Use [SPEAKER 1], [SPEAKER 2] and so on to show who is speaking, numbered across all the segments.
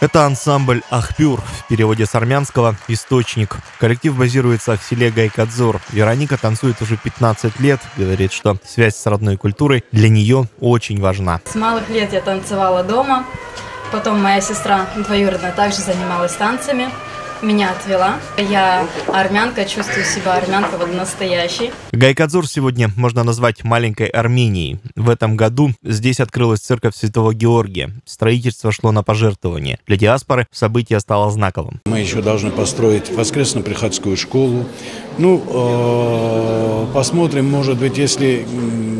[SPEAKER 1] Это ансамбль «Ахпюр» в переводе с армянского «источник». Коллектив базируется в селе Гайкадзор. Вероника танцует уже 15 лет, говорит, что связь с родной культурой для нее очень важна.
[SPEAKER 2] С малых лет я танцевала дома, потом моя сестра двоюродная также занималась танцами меня отвела. Я армянка, чувствую себя армянкой вот настоящей.
[SPEAKER 1] Гайкадзур сегодня можно назвать маленькой Арменией. В этом году здесь открылась церковь Святого Георгия. Строительство шло на пожертвование. Для диаспоры событие стало знаковым.
[SPEAKER 3] Мы еще должны построить воскресно-приходскую школу. Ну, э, посмотрим, может быть, если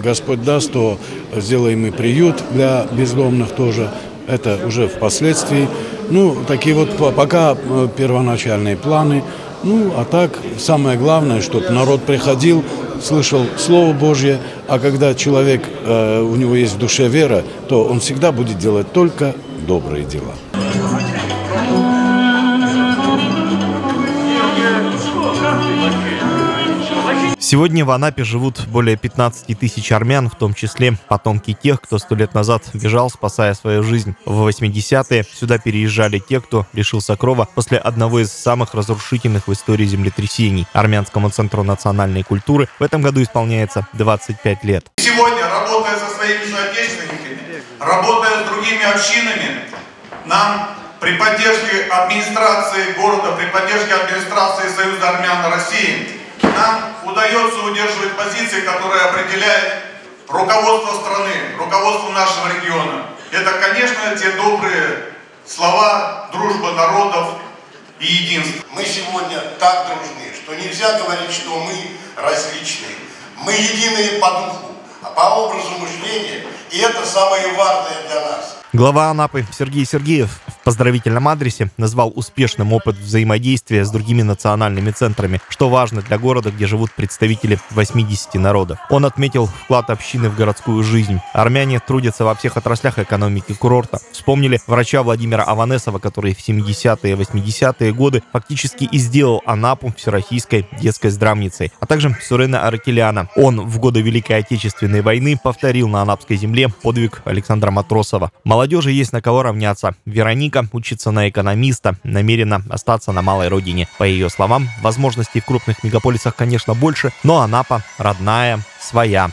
[SPEAKER 3] Господь даст, то сделаем и приют для бездомных тоже. Это уже впоследствии. Ну, такие вот пока э, первоначальные планы. Ну, а так, самое главное, чтобы народ приходил, слышал Слово Божье, а когда человек, э, у него есть в душе вера, то он всегда будет делать только добрые дела.
[SPEAKER 1] Сегодня в Анапе живут более 15 тысяч армян, в том числе потомки тех, кто сто лет назад бежал, спасая свою жизнь. В 80-е сюда переезжали те, кто лишился крова после одного из самых разрушительных в истории землетрясений. Армянскому центру национальной культуры в этом году исполняется 25 лет.
[SPEAKER 4] Сегодня, работая со своими соотечественниками, работая с другими общинами, нам при поддержке администрации города, при поддержке администрации Союза армян России нам удается удерживать позиции, которые определяет руководство страны, руководство нашего региона. Это, конечно, те добрые слова, дружба народов и единство.
[SPEAKER 5] Мы сегодня так дружны, что нельзя говорить, что мы различные. Мы единые по духу, а по образу мышления, и это самое важное для нас.
[SPEAKER 1] Глава Анапы Сергей Сергеев в поздравительном адресе назвал успешным опыт взаимодействия с другими национальными центрами, что важно для города, где живут представители 80 народов. Он отметил вклад общины в городскую жизнь. Армяне трудятся во всех отраслях экономики курорта. Вспомнили врача Владимира Аванесова, который в 70-е и 80-е годы фактически и сделал Анапу всероссийской детской здравницей, а также Сурена Аракеляна. Он в годы Великой Отечественной войны повторил на анапской земле подвиг Александра Матросова. Молодежи есть на кого равняться. Вероника учится на экономиста, намерена остаться на малой родине. По ее словам, возможностей в крупных мегаполисах, конечно, больше, но Анапа родная, своя.